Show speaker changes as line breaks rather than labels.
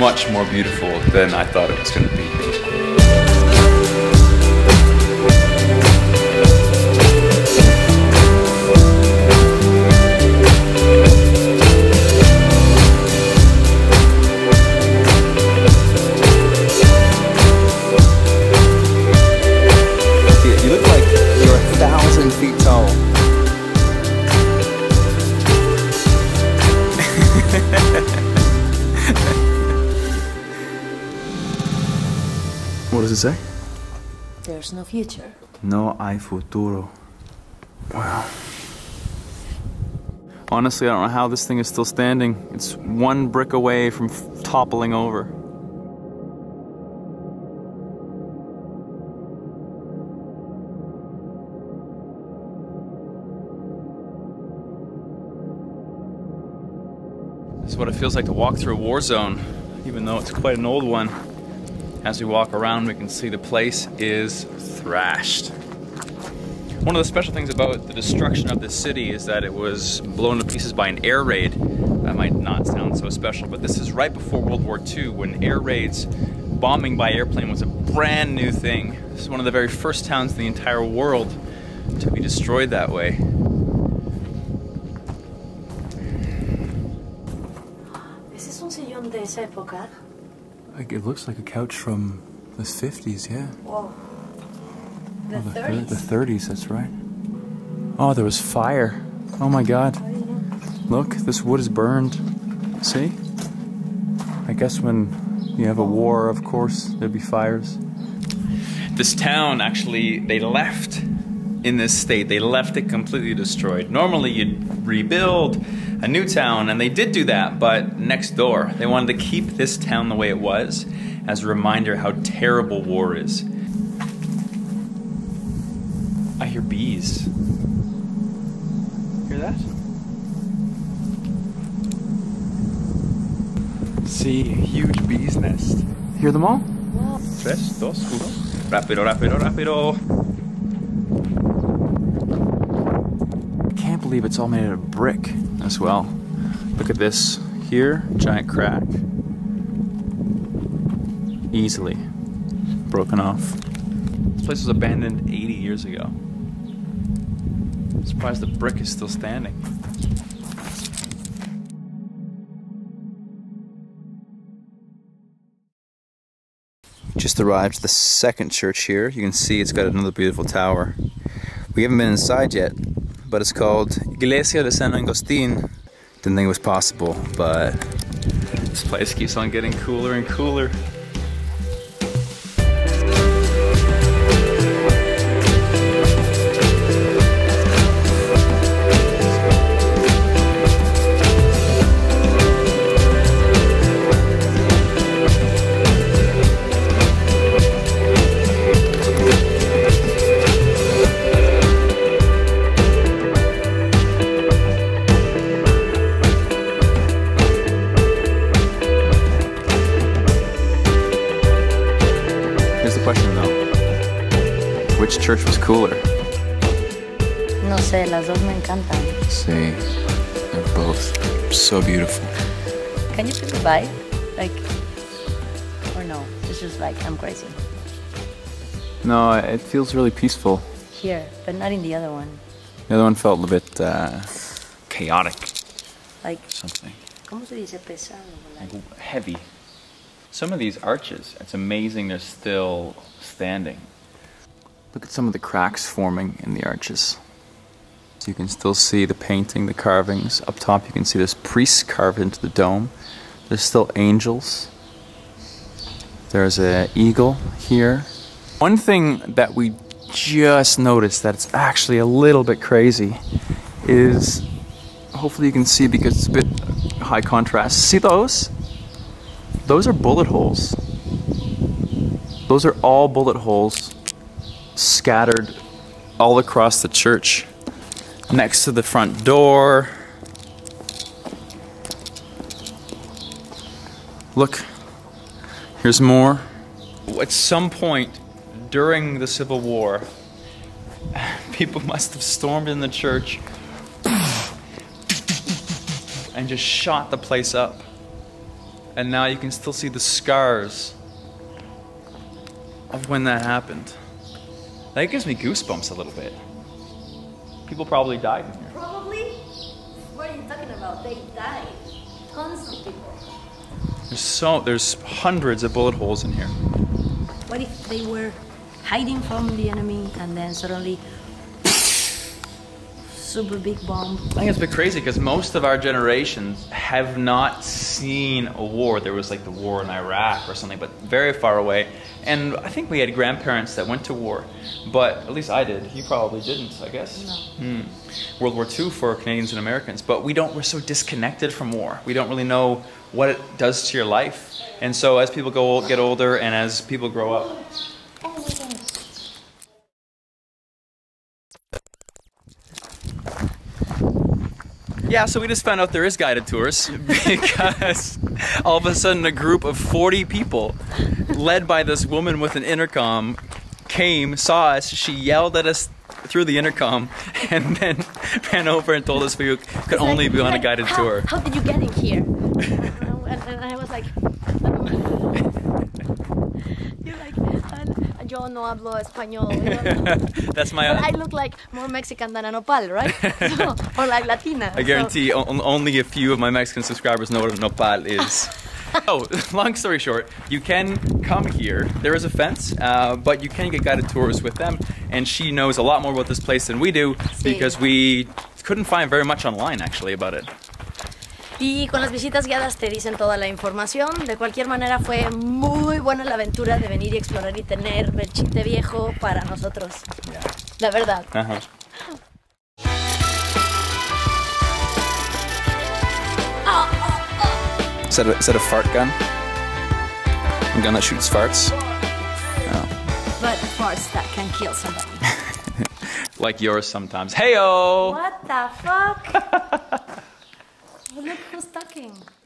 much more beautiful than I thought it was going to be.
Does it say?
There's no future.
No hay futuro. Wow. Honestly, I don't know how this thing is still standing. It's one brick away from f- toppling over. This is what it feels like to walk through a war zone, even though it's quite an old one. As we walk around, we can see the place is thrashed. One of the special things about the destruction of this city is that it was blown to pieces by an air raid. That might not sound so special, but this is right before World War II when air raids, bombing by airplane was a brand new thing. This is one of the very first towns in the entire world to be destroyed that way.
¿Ese es un sillón de esa época?
Like it looks like a couch from the 50s, yeah.
Wow. The
Oh, the, thir-
30s.
the 30s, that's right. Oh, there was fire. Oh my god. Look, this wood is burned. See? I guess when you have a war, of course, there'd be fires. This town actually, they left in this state. They left it completely destroyed. Normally, you'd rebuild a new town, and they did do that, but next door. They wanted to keep this town the way it was as a reminder how terrible war is. I hear bees. Hear that? See, huge bees nest. Hear them all? Tres, dos, uno. Rápido, rápido, rápido. I can't believe it's all made out of brick as well. Look at this. Here, giant crack. Easily broken off. This place was abandoned 80 years ago. I'm surprised the brick is still standing. Just arrived at the second church here. You can see it's got another beautiful tower. We haven't been inside yet, but it's called Iglesia de San Agustin. Didn't think it was possible, but this place keeps on getting cooler and cooler. The question though. Which church was cooler?
No sé, las dos me encantan.
See, they're both so beautiful.
Can you pick a vibe? Like, or no? It's just like I'm crazy.
No, it feels really peaceful.
Here, but not in the other one.
The other one felt a bit uh, chaotic,
Like,
something
¿cómo se dice pesado? Like,
heavy. Some of these arches, it's amazing they're still standing. Look at some of the cracks forming in the arches. So you can still see the painting, the carvings. Up top, you can see this priest carved into the dome. There's still angels. There's an eagle here. One thing that we just noticed that it's actually a little bit crazy is hopefully you can see because it's a bit high contrast. See those? Those are bullet holes. Those are all bullet holes scattered all across the church. Next to the front door. Look, here's more. At some point during the Civil War, people must have stormed in the church and just shot the place up. And now you can still see the scars of when that happened. That gives me goosebumps a little bit. People probably died in here.
Probably. What are you talking about? They died. Tons of people.
There's so there's hundreds of bullet holes in here.
What if they were hiding from the enemy and then suddenly super big bomb?
I think it's a bit crazy because most of our generations have not seen a war. There was like the war in Iraq or something, but very far away. And I think we had grandparents that went to war, but at least I did. You probably didn't, I guess.
No.
Hmm. World War II for Canadians and Americans, but we don't. We're so disconnected from war. We don't really know what it does to your life. And so as people go get older and as people grow up,
Oh my goodness.
Yeah, so we just found out there is guided tours because all of a sudden a group of 40 people, led by this woman with an intercom, came, saw us. She yelled at us through the intercom and then ran over and told us we could only be on a guided
how,
tour.
How did you get in here? and, and- and I was like, you're like, "Ah, yo no hablo español. know?
That's my.
But I look like more Mexican than a nopal, right? So, or like Latina.
I guarantee o- only a few of my Mexican subscribers know what a nopal is. oh, long story short, you can come here. There is a fence, uh, but you can get guided tours with them, and she knows a lot more about this place than we do
Sí.
because we couldn't find very much online actually about it.
Y con las visitas guiadas te dicen toda la información. De cualquier manera fue muy buena la aventura de venir y explorar y tener Belchite viejo para nosotros. La verdad.
Uh-huh. Is that, a, is that a fart gun? A gun that shoots farts?
But farts that can kill somebody.
Like yours sometimes. Heyo!
What the fuck? Look who's talking.